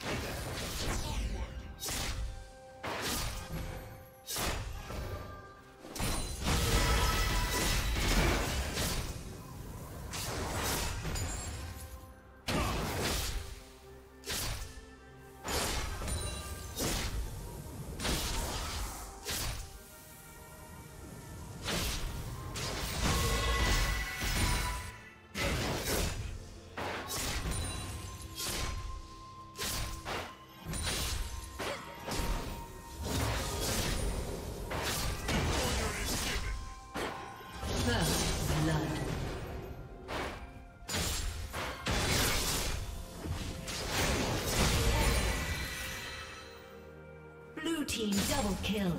Hey there. Team double kill.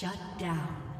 Shut down.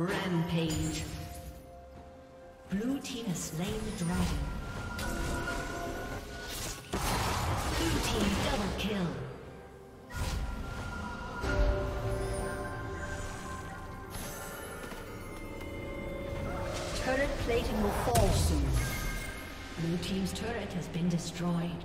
Rampage. Blue team has slain the dragon. Blue team double kill. Turret plating will fall soon. Blue team's turret has been destroyed.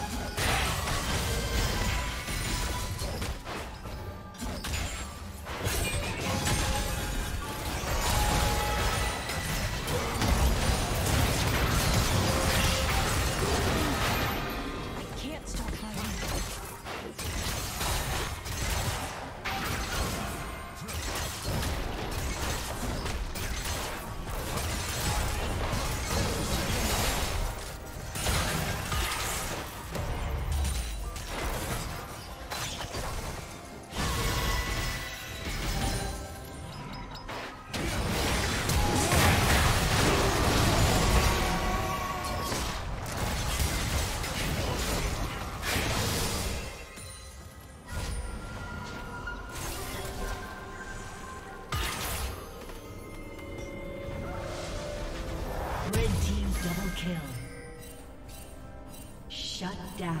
Down.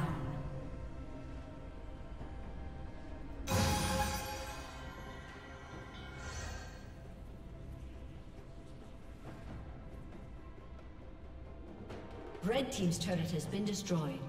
Red Team's turret has been destroyed.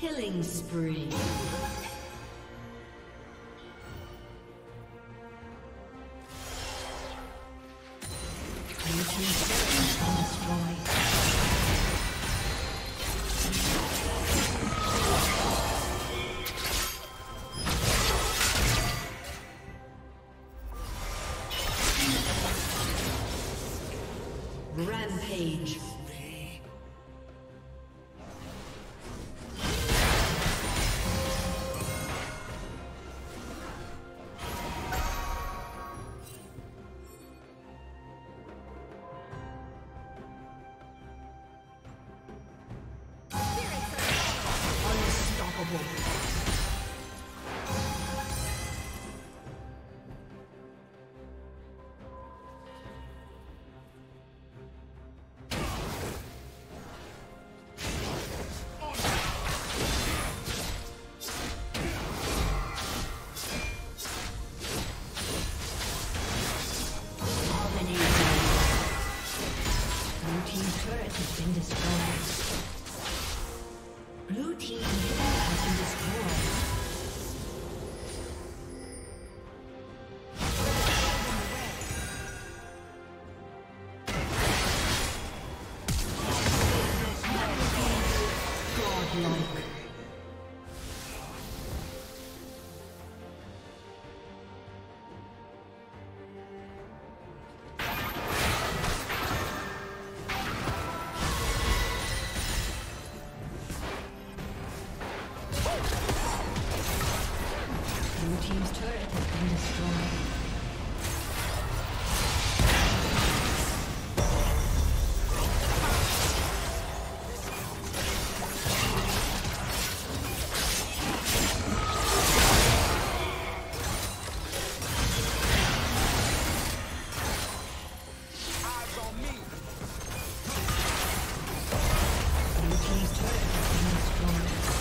Killing spree. Team's turret has.